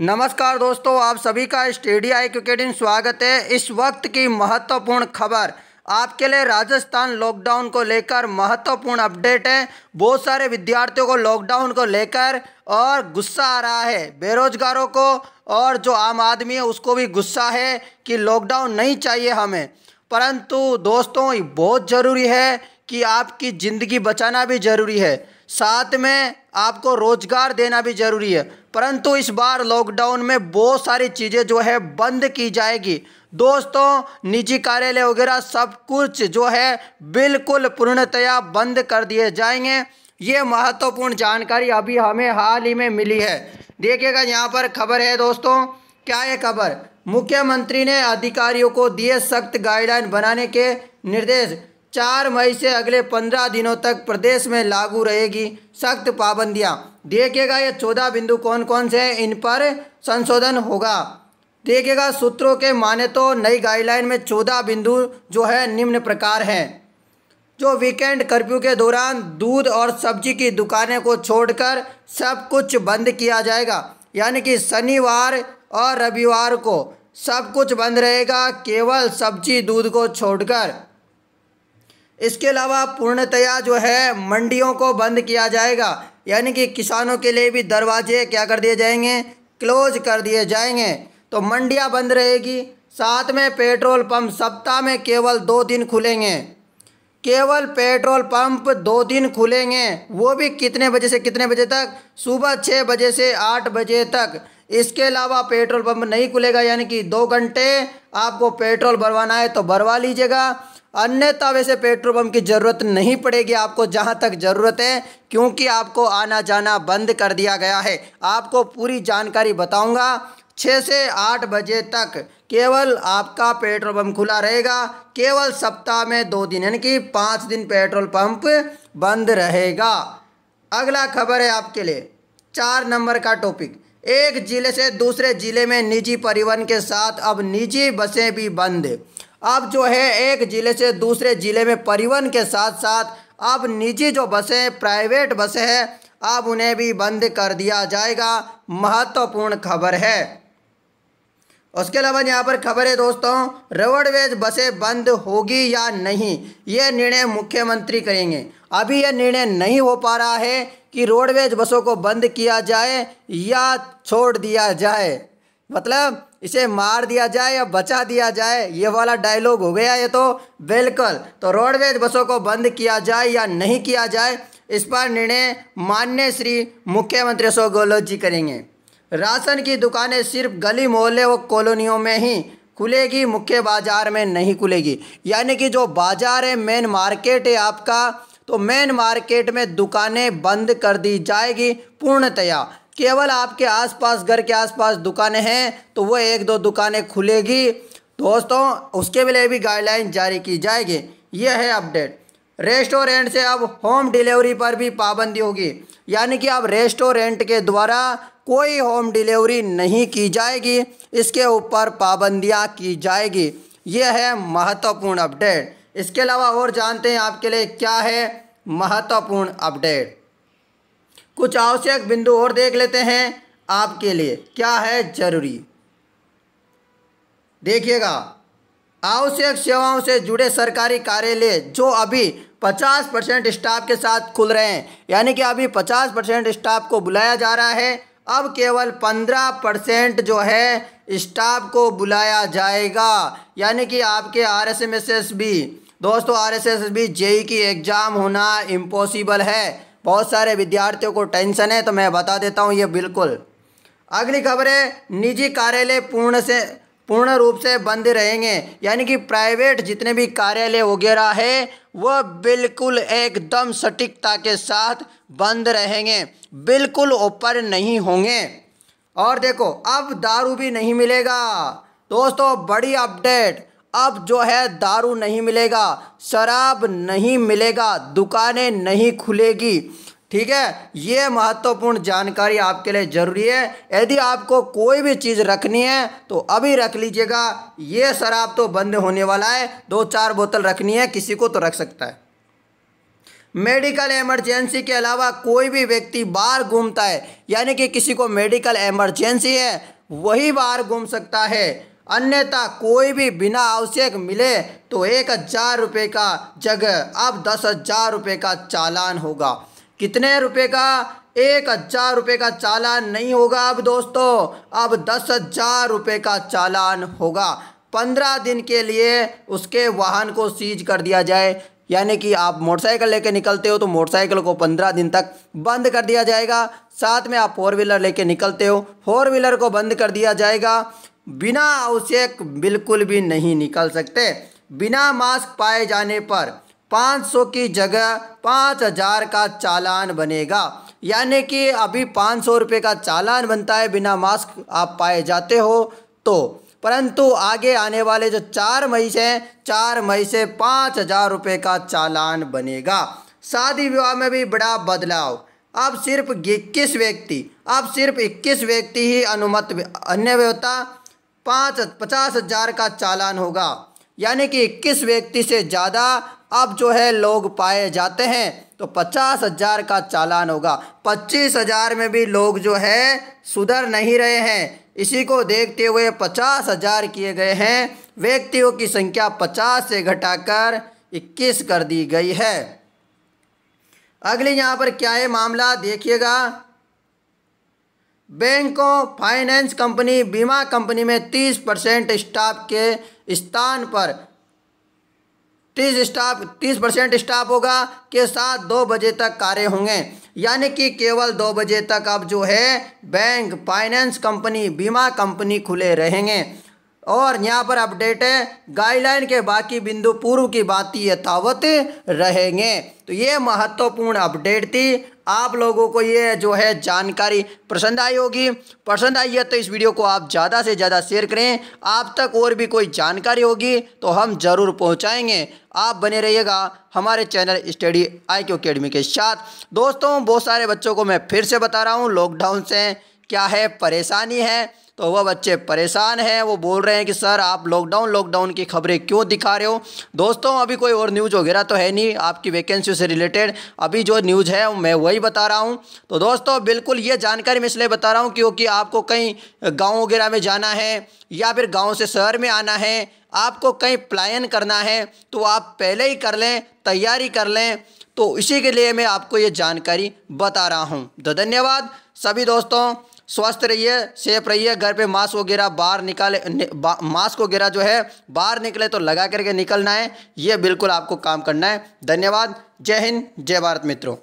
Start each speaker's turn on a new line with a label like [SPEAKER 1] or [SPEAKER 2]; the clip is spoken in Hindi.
[SPEAKER 1] नमस्कार दोस्तों, आप सभी का स्टेडिया एजुकेटिंग स्वागत है। इस वक्त की महत्वपूर्ण खबर, आपके लिए राजस्थान लॉकडाउन को लेकर महत्वपूर्ण अपडेट है। बहुत सारे विद्यार्थियों को लॉकडाउन को लेकर और गुस्सा आ रहा है। बेरोजगारों को और जो आम आदमी है, उसको भी गुस्सा है कि लॉकडाउन नहीं चाहिए हमें। परंतु दोस्तों बहुत ज़रूरी है कि आपकी ज़िंदगी बचाना भी ज़रूरी है। साथ में आपको रोज़गार देना भी ज़रूरी है। परंतु इस बार लॉकडाउन में बहुत सारी चीज़ें जो है बंद की जाएगी। दोस्तों, निजी कार्यालय वगैरह सब कुछ जो है बिल्कुल पूर्णतया बंद कर दिए जाएँगे। ये महत्वपूर्ण जानकारी अभी हमें हाल ही में मिली है। देखिएगा, यहाँ पर खबर है दोस्तों, क्या ये खबर? मुख्यमंत्री ने अधिकारियों को दिए सख्त गाइडलाइन बनाने के निर्देश। चार मई से अगले पंद्रह दिनों तक प्रदेश में लागू रहेगी सख्त पाबंदियाँ। देखिएगा ये चौदह बिंदु कौन कौन से हैं, इन पर संशोधन होगा। देखिएगा, सूत्रों के माने तो नई गाइडलाइन में चौदह बिंदु जो है निम्न प्रकार हैं। जो वीकेंड कर्फ्यू के दौरान दूध और सब्ज़ी की दुकानें को छोड़कर सब कुछ बंद किया जाएगा, यानी कि शनिवार और रविवार को सब कुछ बंद रहेगा, केवल सब्ज़ी दूध को छोड़कर। इसके अलावा पूर्णतया जो है मंडियों को बंद किया जाएगा। यानी कि किसानों के लिए भी दरवाजे क्या कर दिए जाएँगे? क्लोज कर दिए जाएँगे। तो मंडियाँ बंद रहेगी। साथ में पेट्रोल पंप सप्ताह में केवल दो दिन खुलेंगे। केवल पेट्रोल पंप दो दिन खुलेंगे। वो भी कितने बजे से कितने बजे तक? सुबह छः बजे से आठ बजे तक। इसके अलावा पेट्रोल पंप नहीं खुलेगा। यानी कि दो घंटे आपको पेट्रोल भरवाना है तो भरवा लीजिएगा। अन्यथा वैसे पेट्रोल पम्प की ज़रूरत नहीं पड़ेगी आपको जहाँ तक ज़रूरत है, क्योंकि आपको आना जाना बंद कर दिया गया है। आपको पूरी जानकारी बताऊँगा। छः से आठ बजे तक केवल आपका पेट्रोल पंप खुला रहेगा। केवल सप्ताह में दो दिन, यानी कि पाँच दिन पेट्रोल पंप बंद रहेगा। अगला खबर है आपके लिए। चार नंबर का टॉपिक। एक ज़िले से दूसरे ज़िले में निजी परिवहन के साथ अब निजी बसें भी बंद। अब जो है एक ज़िले से दूसरे ज़िले में परिवहन के साथ साथ अब निजी जो बसें, प्राइवेट बसें हैं, अब उन्हें भी बंद कर दिया जाएगा। महत्वपूर्ण खबर है। उसके अलावा यहाँ पर खबर है दोस्तों, रोडवेज़ बसें बंद होगी या नहीं, ये निर्णय मुख्यमंत्री करेंगे। अभी यह निर्णय नहीं हो पा रहा है कि रोडवेज़ बसों को बंद किया जाए या छोड़ दिया जाए। मतलब इसे मार दिया जाए या बचा दिया जाए, ये वाला डायलॉग हो गया ये तो। बिल्कुल तो रोडवेज़ बसों को बंद किया जाए या नहीं किया जाए, इस पर निर्णय मान्य श्री मुख्यमंत्री अशोक गहलोत जी करेंगे। राशन की दुकानें सिर्फ़ गली मोहल्ले व कॉलोनियों में ही खुलेगी, मुख्य बाज़ार में नहीं खुलेगी। यानी कि जो बाज़ार है मेन मार्केट है आपका तो मेन मार्केट में दुकानें बंद कर दी जाएगी पूर्णतया। केवल आपके आसपास, घर के आसपास दुकानें हैं तो वो एक दो दुकानें खुलेगी। दोस्तों, उसके लिए भी गाइडलाइन जारी की जाएगी। यह है अपडेट रेस्टोरेंट से अब होम डिलीवरी पर भी पाबंदी होगी। यानी कि अब रेस्टोरेंट के द्वारा कोई होम डिलीवरी नहीं की जाएगी। इसके ऊपर पाबंदियाँ की जाएगी। यह है महत्वपूर्ण अपडेट इसके अलावा और जानते हैं आपके लिए क्या है महत्वपूर्ण अपडेट कुछ आवश्यक बिंदु और देख लेते हैं आपके लिए। क्या है ज़रूरी? देखिएगा, आवश्यक सेवाओं से जुड़े सरकारी कार्यालय जो अभी 50 परसेंट स्टाफ के साथ खुल रहे हैं, यानी कि अभी 50 परसेंट स्टाफ को बुलाया जा रहा है, अब केवल 15 परसेंट जो है स्टाफ को बुलाया जाएगा। यानी कि आपके R S M S S B दोस्तों R S S B JE की एग्ज़ाम होना इम्पॉसिबल है। बहुत सारे विद्यार्थियों को टेंशन है तो मैं बता देता हूँ ये बिल्कुल। अगली खबर है, निजी कार्यालय पूर्ण से, पूर्ण रूप से बंद रहेंगे। यानी कि प्राइवेट जितने भी कार्यालय वगैरह है वह बिल्कुल एकदम सटीकता के साथ बंद रहेंगे। बिल्कुल ओपन नहीं होंगे। और देखो, अब दारू भी नहीं मिलेगा। दोस्तों, बड़ी अपडेट। अब जो है दारू नहीं मिलेगा, शराब नहीं मिलेगा, दुकानें नहीं खुलेगी। ठीक है? ये महत्वपूर्ण जानकारी आपके लिए ज़रूरी है। यदि आपको कोई भी चीज़ रखनी है तो अभी रख लीजिएगा। ये शराब तो बंद होने वाला है। दो चार बोतल रखनी है, किसी को तो रख सकता है। मेडिकल इमरजेंसी के अलावा कोई भी व्यक्ति बाहर घूमता है, यानी कि किसी को मेडिकल इमरजेंसी है, वही बाहर घूम सकता है। अन्यथा कोई भी बिना आवश्यक मिले तो एक हज़ार रुपये का जगह अब दस हज़ार रुपये का चालान होगा। कितने रुपए का? एक हज़ार रुपये का चालान नहीं होगा अब दोस्तों, अब दस हज़ार रुपये का चालान होगा। पंद्रह दिन के लिए उसके वाहन को सीज कर दिया जाए। यानी कि आप मोटरसाइकिल लेके निकलते हो तो मोटरसाइकिल को पंद्रह दिन तक बंद कर दिया जाएगा। साथ में आप फोर व्हीलर लेके निकलते हो, फोर व्हीलर को बंद कर दिया जाएगा। बिना आवश्यक बिल्कुल भी नहीं निकल सकते। बिना मास्क पाए जाने पर पाँच सौ की जगह पाँच हज़ार का चालान बनेगा। यानी कि अभी पाँच सौ रुपये का चालान बनता है बिना मास्क आप पाए जाते हो तो। परंतु आगे आने वाले जो चार मई से, चार मई से पाँच हज़ार रुपये का चालान बनेगा। शादी विवाह में भी बड़ा बदलाव। अब सिर्फ़ इक्कीस व्यक्ति, अब सिर्फ़ इक्कीस व्यक्ति ही अनुमत, अन्य व्यवता पाँच, पचास हज़ार का चालान होगा। यानी कि इक्कीस व्यक्ति से ज़्यादा अब जो है लोग पाए जाते हैं तो पचास हज़ार का चालान होगा। पच्चीस हज़ार में भी लोग जो है सुधर नहीं रहे हैं। इसी को देखते हुए पचास हज़ार किए गए हैं। व्यक्तियों की संख्या पचास से घटाकर इक्कीस कर दी गई है। अगली यहाँ पर क्या है? मामला देखिएगा। बैंकों फाइनेंस कंपनी, बीमा कंपनी में तीस परसेंट स्टाफ के स्थान पर, तीस स्टाफ, तीस परसेंट स्टाफ होगा के साथ दो बजे तक कार्य होंगे। यानी कि केवल दो बजे तक अब जो है, बैंक, फाइनेंस कंपनी, बीमा कंपनी खुले रहेंगे। और यहाँ पर अपडेट है गाइडलाइन के बाकी बिंदु पूर्व की बात यथावत रहेंगे। तो ये महत्वपूर्ण अपडेट थी। आप लोगों को ये जो है जानकारी पसंद आई होगी। पसंद आई है तो इस वीडियो को आप ज़्यादा से ज़्यादा शेयर करें। आप तक और भी कोई जानकारी होगी तो हम ज़रूर पहुँचाएँगे। आप बने रहिएगा हमारे channel study I Q academy के साथ। दोस्तों, बहुत सारे बच्चों को मैं फिर से बता रहा हूँ लॉकडाउन से क्या है? परेशानी है। तो वह बच्चे परेशान हैं। वो बोल रहे हैं कि, सर, आप लॉकडाउन लॉकडाउन की खबरें क्यों दिखा रहे हो? दोस्तों, अभी कोई और न्यूज़ वगैरह तो है नहीं आपकी वैकेंसी से रिलेटेड अभी जो न्यूज़ है, मैं वही बता रहा हूँ। तो दोस्तों, बिल्कुल ये जानकारी मैं इसलिए बता रहा हूँ क्योंकि आपको कहीं गाँव वगैरह में जाना है या फिर गाँव से शहर में आना है, आपको कहीं प्लान करना है तो आप पहले ही कर लें, तैयारी कर लें। तो इसी के लिए मैं आपको ये जानकारी बता रहा हूँ। तो धन्यवाद। सभी दोस्तों स्वस्थ रहिए, सेफ़ रहिए, घर पे मास्क वगैरह बाहर निकाले मास्क वगैरह जो है, बाहर निकले तो लगा करके निकलना है, ये बिल्कुल आपको काम करना है। धन्यवाद, जय हिंद, जय भारत मित्रों।